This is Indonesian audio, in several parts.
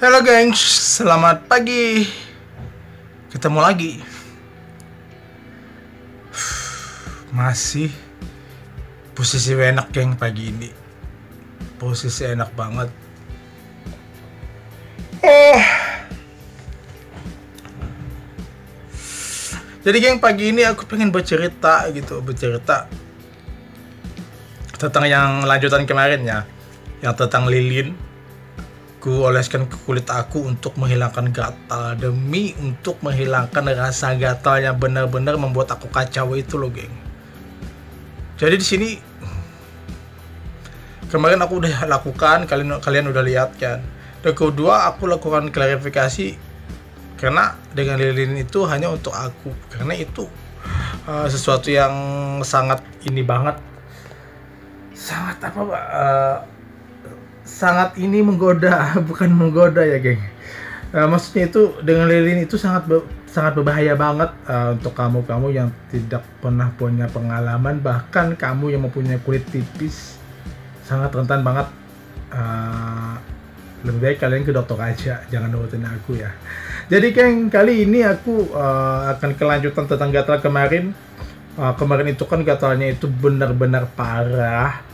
Halo gengs, selamat pagi. Ketemu lagi. Masih posisi enak geng pagi ini. Posisi enak banget. Oh. Jadi geng pagi ini aku pengen bercerita gitu, bercerita tentang yang lanjutan kemarin ya, yang tentang lilin ku oleskan ke kulit aku untuk menghilangkan gatal. Demi untuk menghilangkan rasa gatal yang benar-benar membuat aku kacau itu loh geng. Jadi di sini kemarin aku udah lakukan kalian kalian udah lihat kan? Dan kedua aku lakukan klarifikasi karena dengan lilin itu hanya untuk aku. Karena itu uh, sesuatu yang sangat ini banget. Sangat apa uh, sangat ini menggoda bukan menggoda ya geng. Uh, maksudnya itu dengan lilin itu sangat be sangat berbahaya banget uh, untuk kamu kamu yang tidak pernah punya pengalaman bahkan kamu yang mempunyai kulit tipis sangat rentan banget. Uh, lebih baik kalian ke dokter aja jangan nurutin aku ya. Jadi geng kali ini aku uh, akan kelanjutan tentang gatal kemarin. Uh, kemarin itu kan gatalnya itu benar-benar parah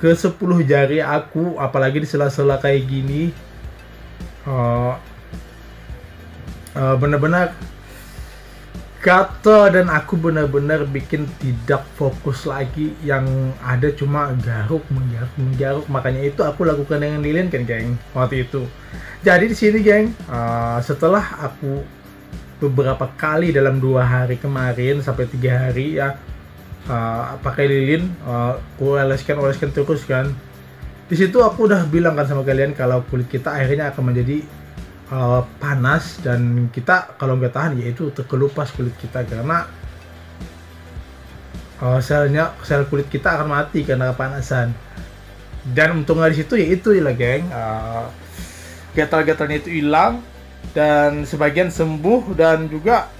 ke 10 jari aku apalagi di sela-sela kayak gini uh, uh, benar-benar kata dan aku benar-benar bikin tidak fokus lagi. Yang ada cuma garuk menggaruk menggaruk. Makanya itu aku lakukan dengan lilin kan geng waktu itu. Jadi di sini geng uh, setelah aku beberapa kali dalam dua hari kemarin sampai tiga hari ya uh, pakai lilin uh, aku oleskan oleskan terus kan. Di situ aku udah bilang kan sama kalian kalau kulit kita akhirnya akan menjadi uh, panas dan kita kalau nggak tahan yaitu terkelupas kulit kita karena uh, selnya sel kulit kita akan mati karena kepanasan. Dan untungnya di situ yaitu ya geng. Uh, gatal-gatalnya itu hilang dan sebagian sembuh dan juga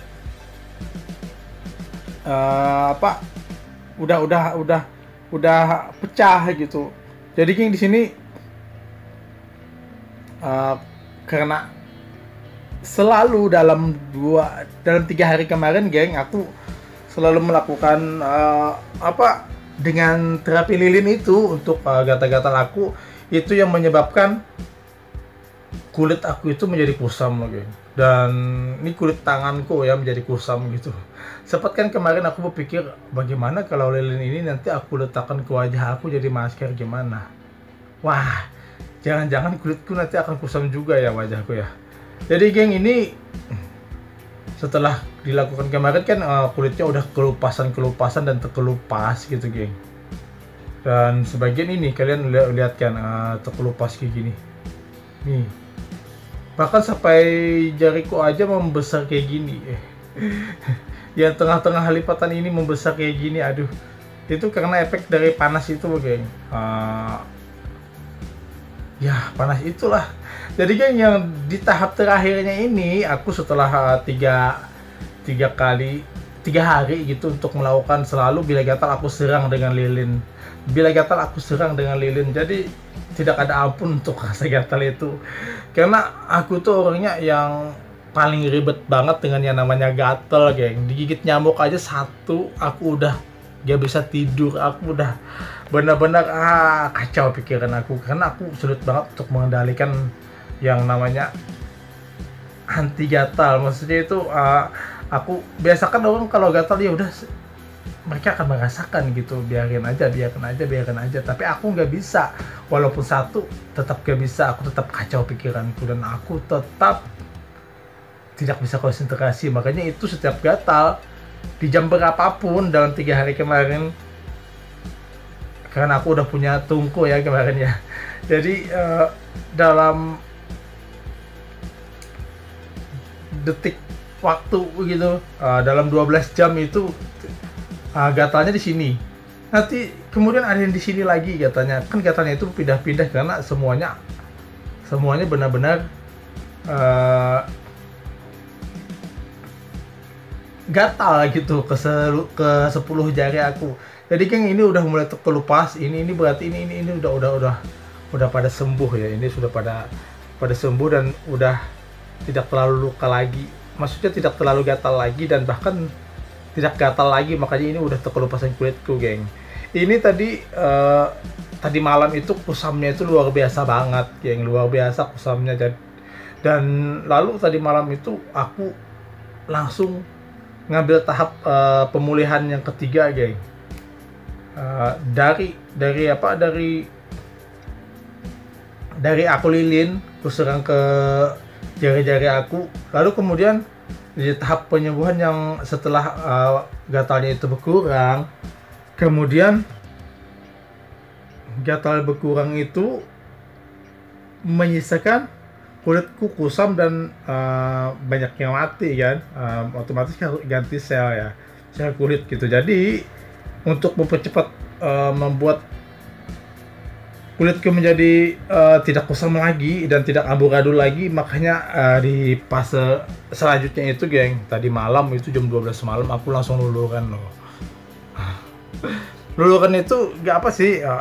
uh, apa udah udah udah udah pecah gitu. Jadi geng di sini uh, karena selalu dalam dua dalam tiga hari kemarin geng aku selalu melakukan uh, apa dengan terapi lilin itu untuk uh, gatal-gatal aku itu yang menyebabkan kulit aku itu menjadi kusam geng dan ini kulit tanganku ya menjadi kusam gitu. Sempat kan kemarin aku berpikir bagaimana kalau lilin ini nanti aku letakkan ke wajah aku jadi masker gimana? Wah jangan-jangan kulitku nanti akan kusam juga ya wajahku ya. Jadi geng ini setelah dilakukan kemarin kan uh, kulitnya udah kelupasan kelupasan dan terkelupas gitu geng. Dan sebagian ini kalian li lihat kan uh, terkelupas kayak gini. Nih bahkan sampai jariku aja membesar kayak gini. Yang tengah-tengah lipatan ini membesar kayak gini aduh. Itu karena efek dari panas itu geng uh, ya panas itulah. Jadi kan yang di tahap terakhirnya ini aku setelah uh, tiga tiga kali tiga hari gitu untuk melakukan selalu bila gatal aku serang dengan lilin. Bila gatal aku serang dengan lilin. Jadi tidak ada ampun untuk rasa gatal itu. Karena aku tuh orangnya yang paling ribet banget dengan yang namanya gatal geng. Digigit nyamuk aja satu aku udah gak bisa tidur. Aku udah benar-benar ah kacau pikiran aku. Karena aku sulit banget untuk mengendalikan yang namanya anti gatal. Maksudnya itu uh, aku biasakan orang kalau gatal ya udah mereka akan merasakan gitu biarin aja biarin aja biarin aja. Tapi aku nggak bisa. Walaupun satu tetap gak bisa. Aku tetap kacau pikiranku dan aku tetap tidak bisa konsentrasi. Makanya itu setiap gatal di jam berapapun dalam tiga hari kemarin karena aku udah punya tungku ya kemarin ya. Jadi uh, dalam detik waktu gitu. Uh, dalam 12 jam itu uh, gatalnya di sini. Nanti kemudian ada yang di sini lagi katanya kan gatalnya itu pindah-pindah karena semuanya semuanya benar-benar uh, gatal gitu ke selu, ke 10 jari aku. Jadi kan ini udah mulai terkelupas. Ini ini berarti ini ini ini udah udah udah udah pada sembuh ya. Ini sudah pada pada sembuh dan udah tidak terlalu luka lagi maksudnya tidak terlalu gatal lagi dan bahkan tidak gatal lagi makanya ini udah terkelupasan kulitku geng. Ini tadi uh, tadi malam itu kusamnya itu luar biasa banget geng. Luar biasa kusamnya. Dan dan lalu tadi malam itu aku langsung ngambil tahap uh, pemulihan yang ketiga geng. Uh, dari dari apa dari dari aku lilin kuserang ke jari-jari aku. Lalu kemudian di tahap penyembuhan yang setelah uh, gatalnya itu berkurang kemudian gatal berkurang itu menyisakan kulitku kusam dan uh, banyak yang mati kan. Uh, otomatis ganti sel ya sel kulit gitu. Jadi untuk mempercepat uh, membuat kulitku menjadi uh, tidak kusam lagi dan tidak amburadul lagi makanya uh, di fase selanjutnya itu geng tadi malam itu jam 12 malam aku langsung luluran loh. Luluran itu gak apa sih uh,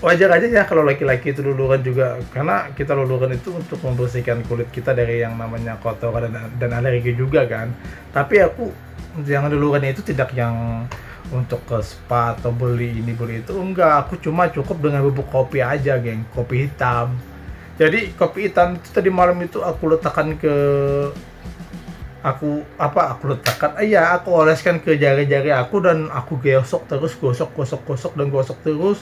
wajar aja ya kalau laki-laki itu luluran juga karena kita luluran itu untuk membersihkan kulit kita dari yang namanya kotor dan, dan alergi juga kan. Tapi aku yang luluran itu tidak yang untuk ke spa atau beli ini beli itu enggak. Aku cuma cukup dengan bubuk kopi aja geng. Kopi hitam. Jadi kopi hitam itu tadi malam itu aku letakkan ke aku apa aku letakkan iya aku oleskan ke jari-jari aku dan aku gosok terus gosok gosok gosok dan gosok terus.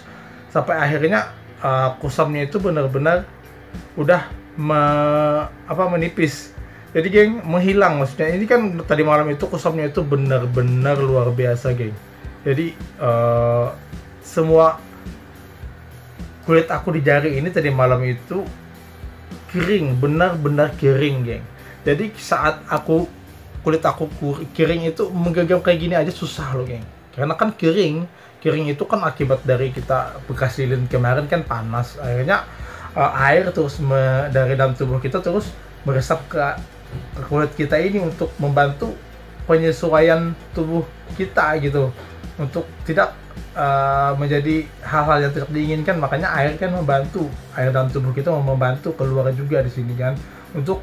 Sampai akhirnya uh, kusamnya itu benar-benar udah me, apa menipis. Jadi geng menghilang maksudnya. Ini kan tadi malam itu kusamnya itu benar-benar luar biasa geng jadi uh, semua kulit aku di jari ini tadi malam itu kering benar-benar kering geng. Jadi saat aku kulit aku kering itu menggenggam kayak gini aja susah loh geng. Karena kan kering kering itu kan akibat dari kita bekas lilin kemarin kan panas akhirnya uh, air terus dari dalam tubuh kita terus meresap ke, ke kulit kita ini untuk membantu penyesuaian tubuh kita gitu untuk tidak uh, menjadi hal-hal yang tidak diinginkan. Makanya air kan membantu air dalam tubuh kita membantu keluar juga di sini kan untuk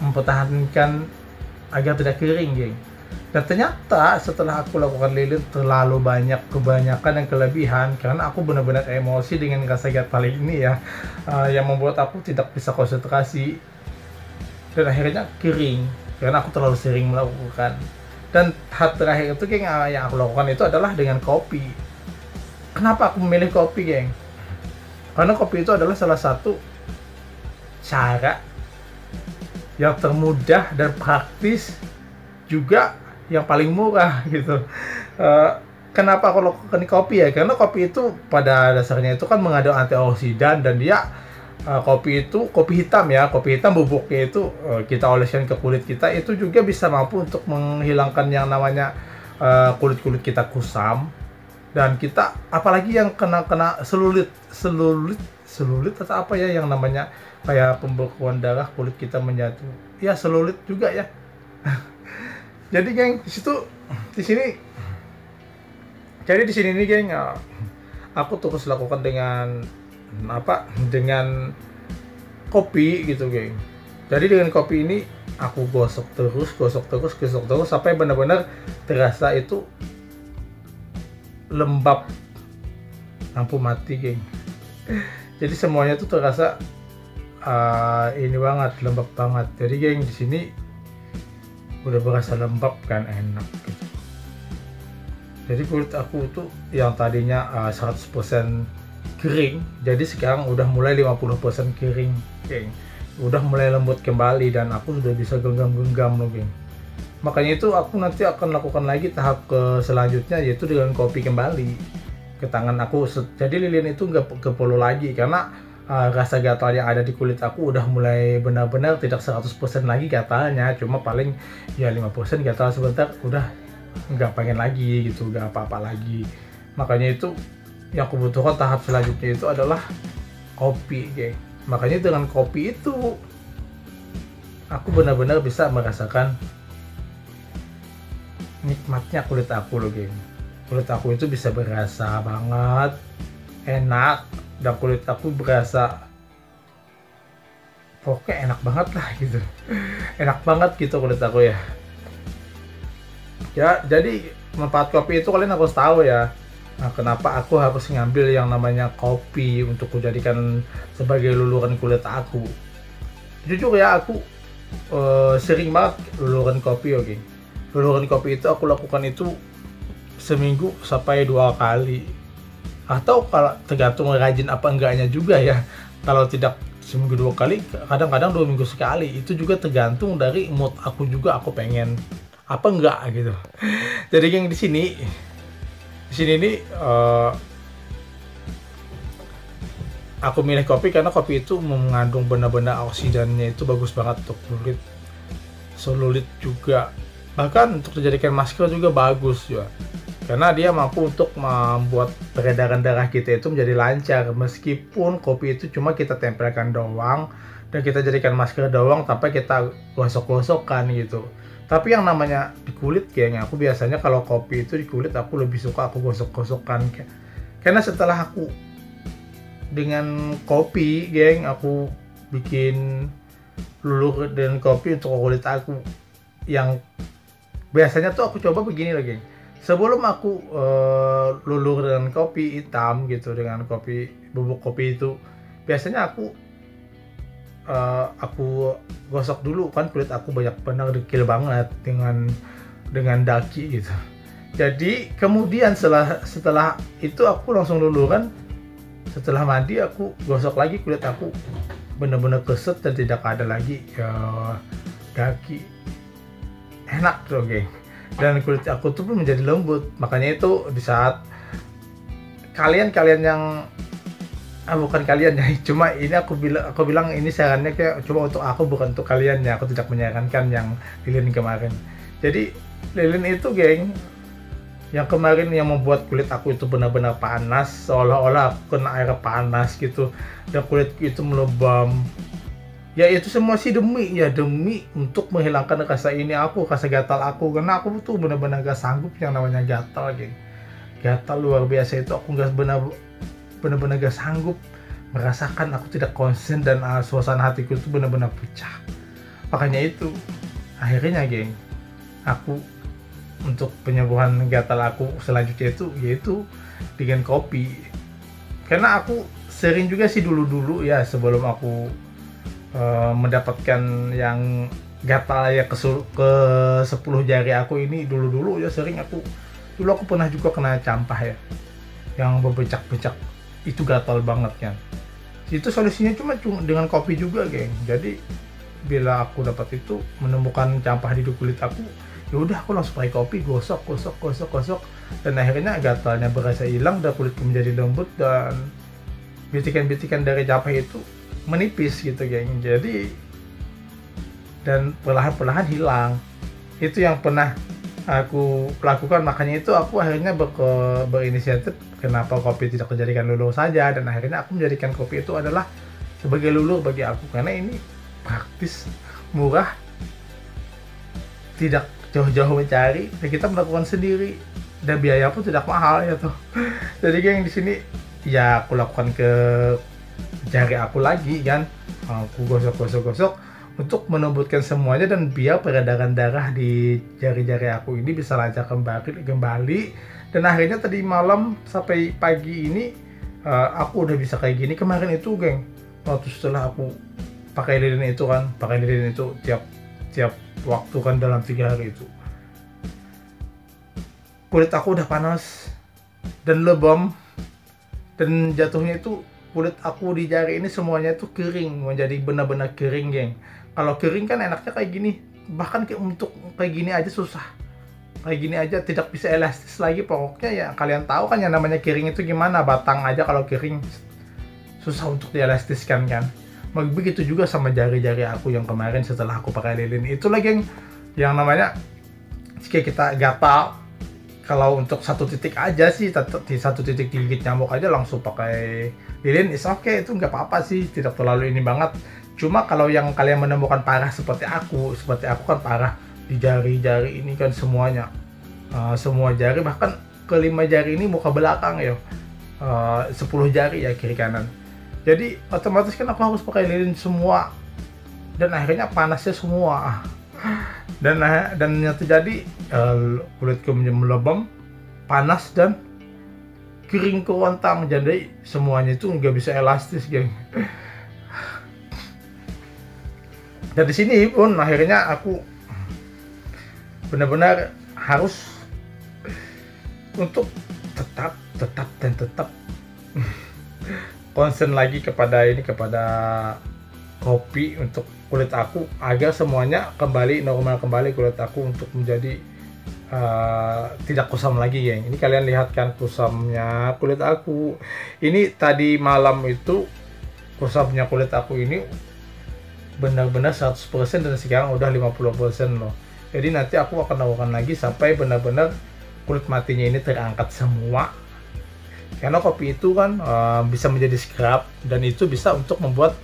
mempertahankan agar tidak kering geng. Dan ternyata setelah aku lakukan lilin terlalu banyak kebanyakan dan kelebihan. Karena aku benar-benar emosi dengan rasa gatal ini ya uh, yang membuat aku tidak bisa konsentrasi. Dan akhirnya kering karena aku terlalu sering melakukan dan hal terakhir itu geng yang aku lakukan itu adalah dengan kopi. Kenapa aku memilih kopi geng? Karena kopi itu adalah salah satu cara yang termudah dan praktis juga yang paling murah gitu. Uh, kenapa aku lakukan kopi ya? Karena kopi itu pada dasarnya itu kan mengandung antioksidan dan dia uh, kopi itu kopi hitam ya. Kopi hitam bubuknya itu uh, kita oleskan ke kulit kita itu juga bisa mampu untuk menghilangkan yang namanya uh, kulit kulit kita kusam. Dan kita apalagi yang kena kena selulit selulit selulit atau apa ya yang namanya kayak pembekuan darah kulit kita menyatu ya selulit juga ya. Jadi geng di situ di sini jadi di sini nih geng aku terus lakukan dengan apa dengan kopi gitu geng. Jadi dengan kopi ini aku gosok terus gosok terus gosok terus sampai benar-benar terasa itu lembab. Lampu mati geng. Jadi semuanya tuh terasa uh, ini banget lembab banget. Jadi geng di sini udah berasa lembab kan enak gitu. Jadi kulit aku tuh yang tadinya uh, 100% kering. Jadi sekarang udah mulai 50% kering geng. Udah mulai lembut kembali dan aku sudah bisa genggam-genggam loh geng. Makanya itu aku nanti akan lakukan lagi tahap ke selanjutnya yaitu dengan kopi kembali ke tangan aku. Jadi lilin itu nggak perlu lagi karena uh, rasa gatal yang ada di kulit aku udah mulai benar-benar tidak 100% lagi gatalnya. Cuma paling ya 5% gatal sebentar udah nggak pengen lagi gitu nggak apa-apa lagi. Makanya itu yang kubutuhkan tahap selanjutnya itu adalah kopi geng makanya dengan kopi itu aku benar-benar bisa merasakan nikmatnya kulit aku loh geng. Kulit aku itu bisa berasa banget enak dan kulit aku berasa pokoknya enak banget lah gitu. Enak banget gitu kulit aku ya. Ya jadi manfaat kopi itu kalian harus tahu ya nah, kenapa aku harus ngambil yang namanya kopi untuk kujadikan sebagai luluran kulit aku? Jujur ya aku uh, sering banget luluran kopi oke okay? luluran kopi itu aku lakukan itu seminggu sampai dua kali. Atau kalau tergantung rajin apa enggaknya juga ya. Kalau tidak seminggu dua kali kadang-kadang dua minggu sekali. Itu juga tergantung dari mood aku juga aku pengen apa enggak gitu. Jadi yang di sini di sini nih uh, aku milih kopi karena kopi itu mengandung benar-benar oksidannya itu bagus banget untuk kulit selulit juga. Bahkan untuk dijadikan masker juga bagus ya karena dia mampu untuk membuat peredaran darah kita itu menjadi lancar. Meskipun kopi itu cuma kita tempelkan doang dan kita jadikan masker doang tanpa kita gosok-gosokkan gitu tapi yang namanya di kulit kayaknya aku biasanya kalau kopi itu di kulit aku lebih suka aku gosok-gosokkan karena setelah aku dengan kopi geng aku bikin lulur dan kopi untuk kulit aku yang biasanya tuh aku coba begini geng. Sebelum aku uh, lulur dengan kopi hitam gitu dengan kopi bubuk kopi itu biasanya aku uh, aku gosok dulu kan kulit aku banyak benar dekil banget dengan dengan daki gitu. Jadi kemudian setelah setelah itu aku langsung luluran setelah mandi aku gosok lagi kulit aku. Benar-benar keset dan tidak ada lagi uh, daki. Enak tuh geng dan kulit aku tuh pun menjadi lembut. Makanya itu di saat kalian-kalian yang ah, bukan kalian ya. Cuma ini aku bilang aku bilang ini sarannya kayak coba untuk aku bukan untuk kalian ya. Aku tidak menyarankan yang lilin kemarin. Jadi lilin itu geng yang kemarin yang membuat kulit aku itu benar-benar panas seolah-olah aku kena air panas gitu. Dan kulit itu melebam. Ya itu semua sih demi ya demi untuk menghilangkan rasa ini aku rasa gatal aku. Karena aku tuh benar-benar gak sanggup yang namanya gatal geng. Gatal luar biasa itu. Aku gak benar benar-benar gak sanggup merasakan aku tidak konsen dan uh, suasana hatiku itu benar-benar pecah. Makanya itu akhirnya geng aku untuk penyembuhan gatal aku selanjutnya itu yaitu dengan kopi. Karena aku sering juga sih dulu-dulu ya sebelum aku uh, mendapatkan yang gatal ya ke, ke 10 jari aku ini dulu-dulu ya sering aku dulu aku pernah juga kena campah ya yang berbecak-becak itu gatal banget kan itu solusinya cuma cuma dengan kopi juga geng. Jadi bila aku dapat itu menemukan campah di kulit aku ya udah aku langsung pakai kopi gosok gosok gosok gosok. Dan akhirnya gatalnya berasa hilang dan kulitku menjadi lembut dan bitikan-bitikan dari campah itu menipis gitu geng. Jadi dan perlahan-perlahan hilang. Itu yang pernah aku lakukan. Makanya itu aku akhirnya ber berinisiatif kenapa kopi tidak dijadikan lulur saja? Dan akhirnya aku menjadikan kopi itu adalah sebagai lulur bagi aku. Karena ini praktis murah tidak jauh-jauh mencari dan kita melakukan sendiri. Dan biaya pun tidak mahal ya tuh. Jadi geng di sini ya aku lakukan ke jari aku lagi kan. Aku gosok-gosok-gosok untuk menembutkan semuanya dan biar peredaran darah di jari-jari aku ini bisa lancar kembali kembali dan akhirnya tadi malam sampai pagi ini uh, aku udah bisa kayak gini. Kemarin itu geng waktu setelah aku pakai lilin itu kan pakai lilin itu tiap tiap waktu kan dalam tiga hari itu. Kulit aku udah panas dan lebam. Dan jatuhnya itu kulit aku di jari ini semuanya tuh kering menjadi benar-benar kering geng. Kalau kering kan enaknya kayak gini. Bahkan kayak untuk kayak gini aja susah kayak gini aja tidak bisa elastis lagi. Pokoknya ya kalian tahu kan yang namanya kering itu gimana? Batang aja kalau kering. Susah untuk dielastiskan kan? Begitu juga sama jari-jari aku yang kemarin setelah aku pakai lilin. Itu lagi yang yang namanya jika kita gatal kalau untuk satu titik aja sih di satu titik gigit nyamuk aja langsung pakai lilin is oke okay, itu nggak apa-apa sih tidak terlalu ini banget. Cuma kalau yang kalian menemukan parah seperti aku seperti aku kan parah di jari-jari ini kan semuanya. Uh, semua jari bahkan kelima jari ini muka belakang ya. Uh, 10 jari ya kiri kanan. Jadi otomatis kan aku harus pakai lilin semua. Dan akhirnya panasnya semua. Dan dan yang terjadi uh, kulitku melebam panas dan kering kerontang. Jadi semuanya itu nggak bisa elastis geng. Dan di sini pun akhirnya aku benar-benar harus untuk tetap tetap dan tetap concern lagi kepada ini kepada kopi untuk kulit aku agar semuanya kembali normal kembali kulit aku untuk menjadi uh, tidak kusam lagi ya ini kalian lihat kan kusamnya kulit aku. Ini tadi malam itu kusamnya kulit aku ini benar-benar 100% dan sekarang udah 50% loh jadi nanti aku akan lakukan lagi sampai benar-benar kulit matinya ini terangkat semua. Karena kopi itu kan uh, bisa menjadi scrub dan itu bisa untuk membuat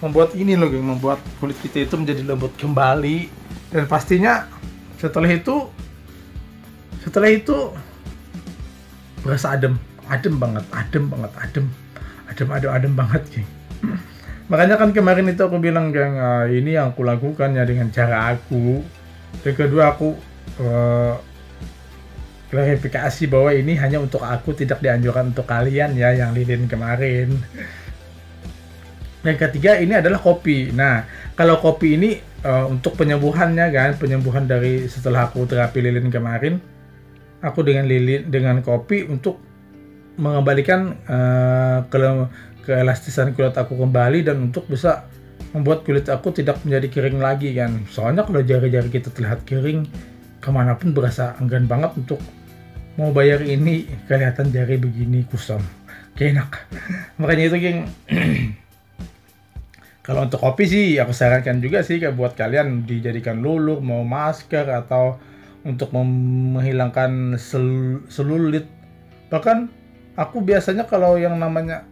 membuat ini loh geng membuat kulit kita itu menjadi lembut kembali. Dan pastinya setelah itu setelah itu berasa adem adem banget adem banget adem adem adem adem banget geng makanya kan kemarin itu aku bilang geng uh, ini yang aku lakukan ya dengan cara aku. Dan kedua aku uh, klarifikasi bahwa ini hanya untuk aku tidak dianjurkan untuk kalian ya yang lilin kemarin. Yang ketiga ini adalah kopi. Nah kalau kopi ini uh, untuk penyembuhannya kan penyembuhan dari setelah aku terapi lilin kemarin aku dengan lilin dengan kopi untuk mengembalikan uh, ke keelastisan kulit aku kembali dan untuk bisa membuat kulit aku tidak menjadi kering lagi kan. Soalnya kalau jari-jari kita terlihat kering ke mana pun berasa enggan banget untuk mau bayar ini kelihatan jari begini kusam. Kayak enak. Makanya itu yang kalau untuk kopi sih aku sarankan juga sih kayak buat kalian dijadikan lulur mau masker atau untuk menghilangkan sel selulit. Bahkan aku biasanya kalau yang namanya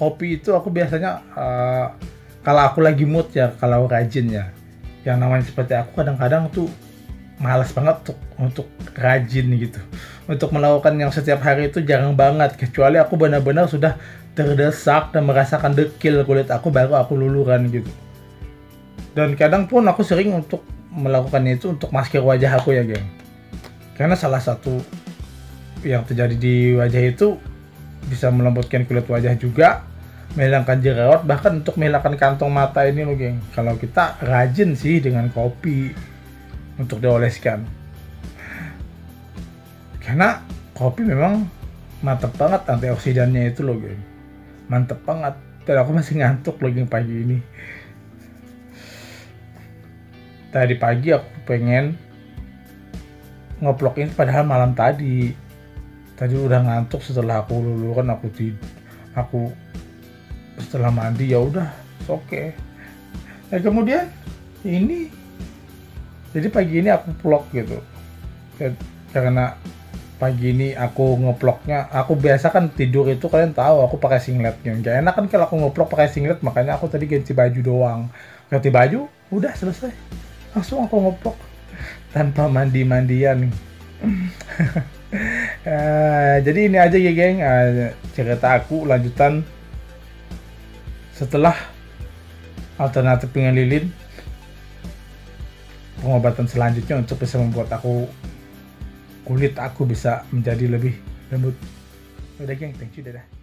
kopi itu aku biasanya uh, kalau aku lagi mood ya kalau rajin ya. Yang namanya seperti aku kadang-kadang tuh malas banget untuk untuk rajin gitu. Untuk melakukan yang setiap hari itu jarang banget. Kecuali aku benar-benar sudah terdesak dan merasakan dekil kulit aku baru aku luluran gitu. Dan kadang pun aku sering untuk melakukannya itu untuk masker wajah aku ya geng. Karena salah satu yang terjadi di wajah itu bisa melembutkan kulit wajah juga menghilangkan jerawat bahkan untuk menghilangkan kantong mata ini loh geng. Kalau kita rajin sih dengan kopi untuk dioleskan. Karena kopi memang mantep banget antioksidannya itu loh geng. Mantep banget. Dan aku masih ngantuk loh geng pagi ini. Tadi pagi aku pengen ngoplokin padahal malam tadi tadi udah ngantuk setelah aku luluran aku tidur aku setelah mandi ya udah oke okay. dan kemudian ini jadi pagi ini aku vlog gitu. Karena pagi ini aku ngeploknya aku biasa kan tidur itu kalian tahu aku pakai singletnya. Gak enak kan kalau aku ngeplok pakai singlet makanya aku tadi ganti baju doang. Ganti baju udah selesai. Langsung aku ngeplok tanpa mandi mandian uh, jadi ini aja ya geng uh, cerita aku lanjutan setelah alternatif dengan lilin pengobatan selanjutnya untuk bisa membuat aku kulit aku bisa menjadi lebih lembut. Udah geng, thank you dadah.